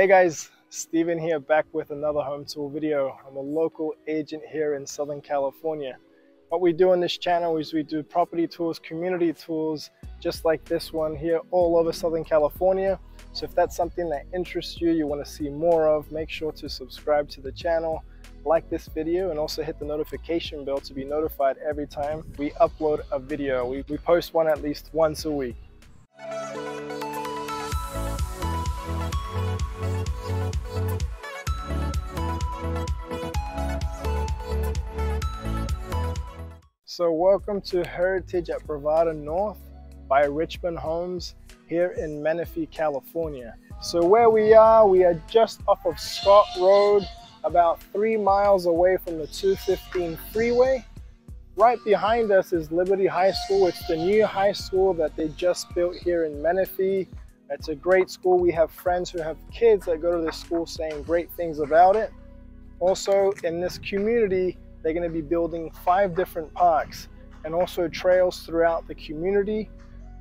Hey guys, Steven here back with another home tour video. I'm a local agent here in Southern California. What we do on this channel is we do property tours, community tours, just like this one here all over Southern California. So if that's something that interests you, you want to see more of, make sure to subscribe to the channel, like this video, and also hit the notification bell to be notified every time we upload a video. We, we post one at least once a week. So welcome to Heritage at Braverde North by Richmond Homes here in Menifee, California. So where we are, we are just off of Scott Road, about three miles away from the 215 freeway. Right behind us is Liberty High School. It's the new high school that they just built here in Menifee. It's a great school. We have friends who have kids that go to this school saying great things about it. Also in this community, they're going to be building five different parks and also trails throughout the community.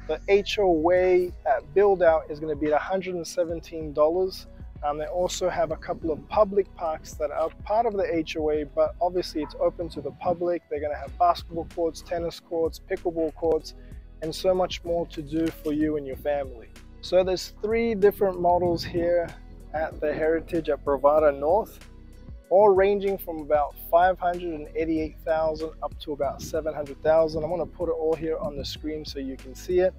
The HOA uh, build out is going to be at $117. Um, they also have a couple of public parks that are part of the HOA, but obviously it's open to the public. They're going to have basketball courts, tennis courts, pickleball courts, and so much more to do for you and your family. So there's three different models here at the Heritage at Braverde North all ranging from about 588,000 up to about 700,000. I'm going to put it all here on the screen so you can see it.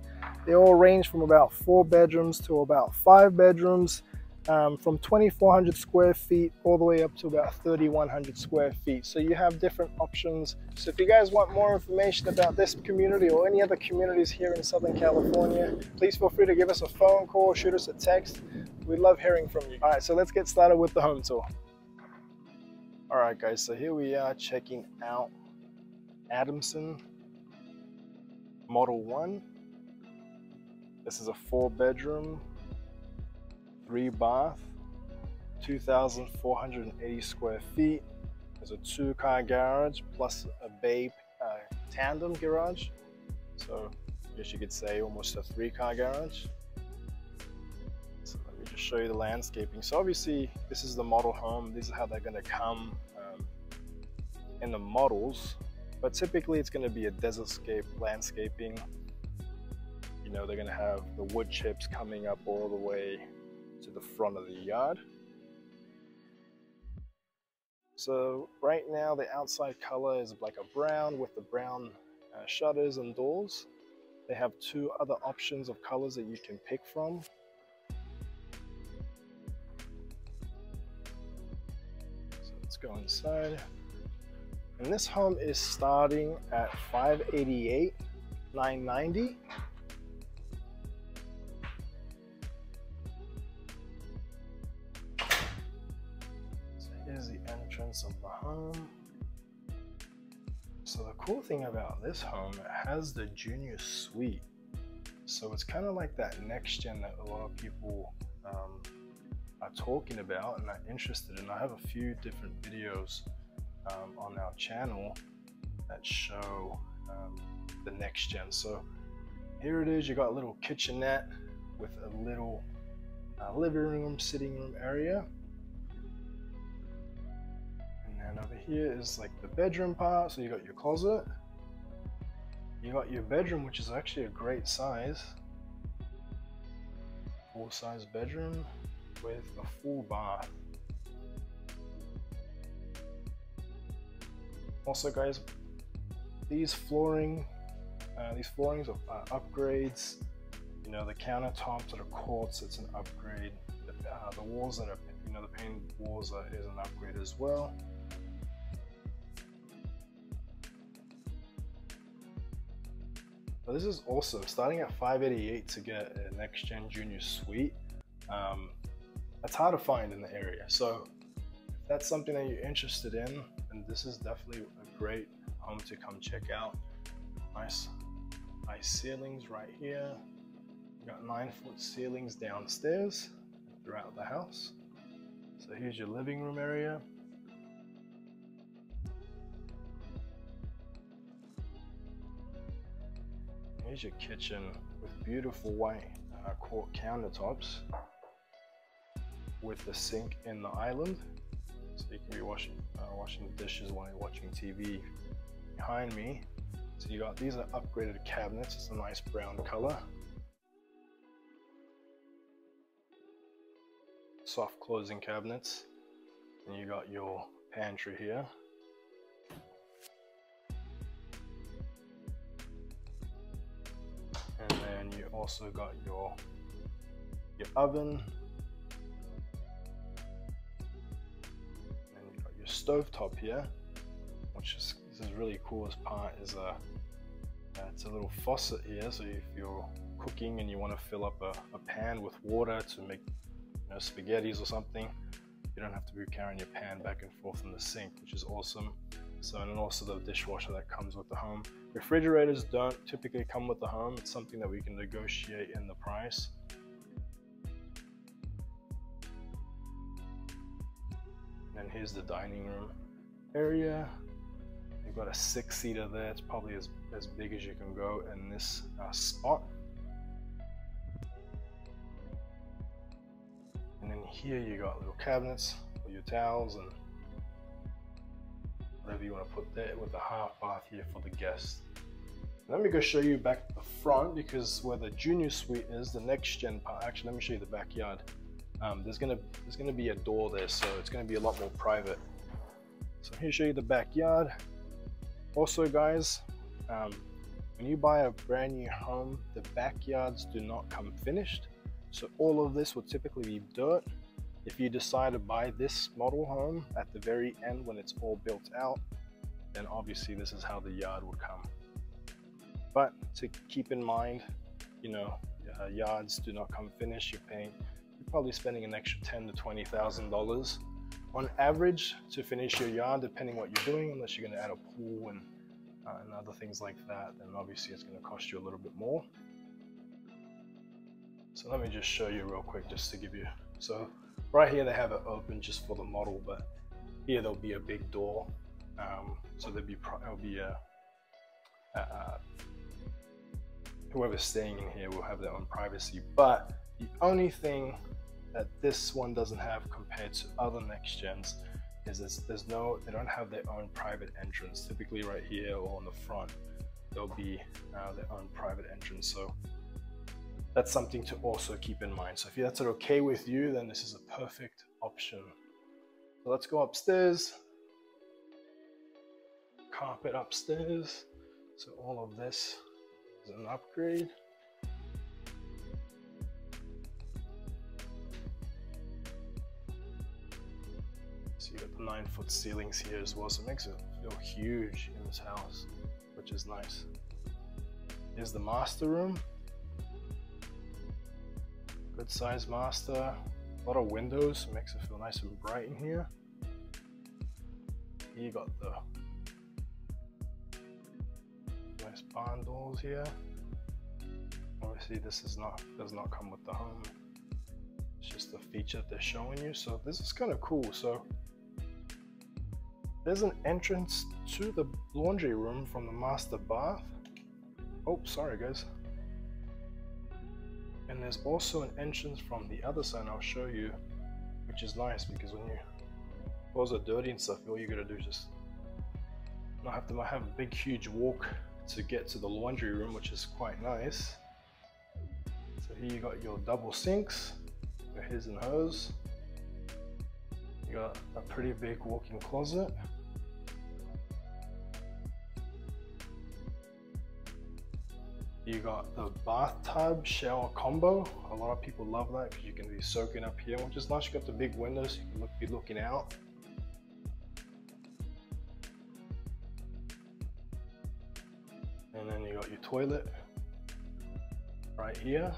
They all range from about four bedrooms to about five bedrooms, um, from 2,400 square feet all the way up to about 3,100 square feet. So you have different options. So if you guys want more information about this community or any other communities here in Southern California, please feel free to give us a phone call, shoot us a text. We love hearing from you. All right, so let's get started with the home tour. All right, guys, so here we are checking out Adamson Model 1. This is a four bedroom, three bath, 2,480 square feet. There's a two car garage plus a bay uh, tandem garage. So I guess you could say almost a three car garage show you the landscaping. So obviously this is the model home. This is how they're gonna come um, in the models. But typically it's gonna be a desertscape landscaping. You know, they're gonna have the wood chips coming up all the way to the front of the yard. So right now the outside color is like a brown with the brown uh, shutters and doors. They have two other options of colors that you can pick from. Go inside. And this home is starting at 588, 990. So here's the entrance of the home. So the cool thing about this home, it has the junior suite. So it's kind of like that next gen that a lot of people are talking about and are interested in. I have a few different videos um, on our channel that show um, the next gen. So here it is, you got a little kitchenette with a little uh, living room, sitting room area. And then over here is like the bedroom part. So you got your closet. You got your bedroom, which is actually a great size. Full size bedroom with a full bath. Also guys, these flooring, uh, these floorings are uh, upgrades. You know, the countertops that are quartz, it's an upgrade. The, uh, the walls that are, you know, the painted walls are, is an upgrade as well. But this is awesome. Starting at 588 to get a next gen junior suite. Um, that's hard to find in the area. So if that's something that you're interested in, then this is definitely a great home to come check out. Nice, nice ceilings right here. Got nine foot ceilings downstairs throughout the house. So here's your living room area. Here's your kitchen with beautiful white uh, quartz countertops. With the sink in the island. So you can be washing, uh, washing the dishes while you're watching TV behind me. So you got, these are upgraded cabinets. It's a nice brown color. Soft closing cabinets. And you got your pantry here. And then you also got your your oven. You got your stove top here, which is this is really coolest part is a uh, it's a little faucet here. So if you're cooking and you want to fill up a, a pan with water to make you know, spaghettis or something, you don't have to be carrying your pan back and forth in the sink, which is awesome. So, and also the dishwasher that comes with the home. Refrigerators don't typically come with the home. It's something that we can negotiate in the price. And here's the dining room area. You've got a six seater there. It's probably as, as big as you can go in this uh, spot. And then here you got little cabinets for your towels and whatever you want to put there with a half bath here for the guests. Let me go show you back the front because where the junior suite is, the next gen part, actually let me show you the backyard. Um, there's gonna there's gonna be a door there, so it's gonna be a lot more private. So here show you the backyard. Also guys, um, when you buy a brand new home, the backyards do not come finished. So all of this will typically be dirt. If you decide to buy this model home at the very end when it's all built out, then obviously this is how the yard would come. But to keep in mind, you know, uh, yards do not come finished. You're paying, you're probably spending an extra ten to twenty thousand dollars on average to finish your yard, depending what you're doing. Unless you're going to add a pool and uh, and other things like that, then obviously it's going to cost you a little bit more. So let me just show you real quick just to give you, so right here they have it open just for the model, but here there'll be a big door. Um, so there'll be, there'll be a, a, a, whoever's staying in here will have their own privacy. But the only thing that this one doesn't have compared to other next gens is there's no, they don't have their own private entrance. Typically right here or on the front, there'll be uh, their own private entrance. So that's something to also keep in mind. So if that's okay with you, then this is a perfect option. So let's go upstairs. Carpet upstairs. So all of this is an upgrade. You got the nine foot ceilings here as well. So it makes it feel huge in this house, which is nice. Here's the master room. Good size master. A lot of windows, makes it feel nice and bright in here. You got the nice barn doors here. Obviously this is not does not come with the home. It's just a feature they're showing you. So this is kind of cool. So there's an entrance to the laundry room from the master bath. Oh, sorry guys. And there's also an entrance from the other side I'll show you, which is nice because when you clothes are dirty and stuff, all you gotta do is just not have to have a big huge walk to get to the laundry room, which is quite nice. So here you got your double sinks, your his and hers. You got a pretty big walk-in closet. You got the bathtub shower combo. A lot of people love that because you can be soaking up here, which is nice. You got the big windows, you can look, be looking out. And then you got your toilet right here.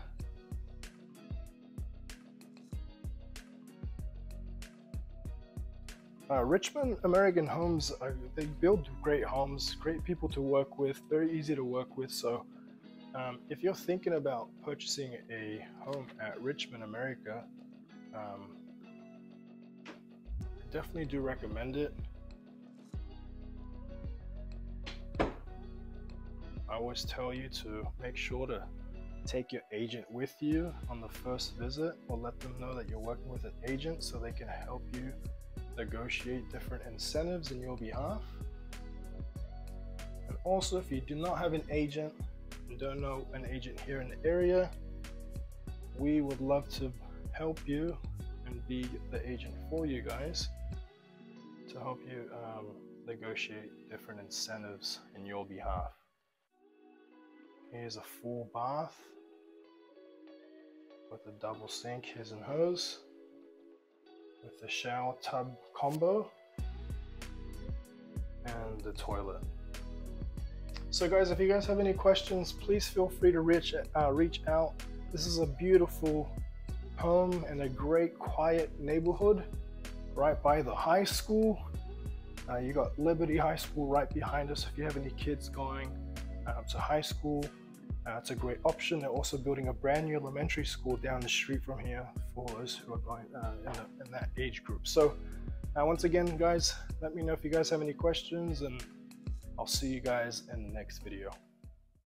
Uh, Richmond American Homes, uh, they build great homes, great people to work with, very easy to work with. So um, if you're thinking about purchasing a home at Richmond, America, um, I definitely do recommend it. I always tell you to make sure to take your agent with you on the first visit or let them know that you're working with an agent so they can help you negotiate different incentives in your behalf. And also, if you do not have an agent and don't know an agent here in the area, we would love to help you and be the agent for you guys to help you um, negotiate different incentives in your behalf. Here's a full bath with a double sink, his and hers, with the shower tub combo and the toilet. So guys, if you guys have any questions, please feel free to reach, uh, reach out. This is a beautiful home in a great quiet neighborhood right by the high school. Uh, you got Liberty High School right behind us if you have any kids going uh, to high school. Uh, it's a great option. They're also building a brand new elementary school down the street from here for those who are going uh, in, the, in, that age group. So uh, once again, guys, let me know if you guys have any questions and I'll see you guys in the next video.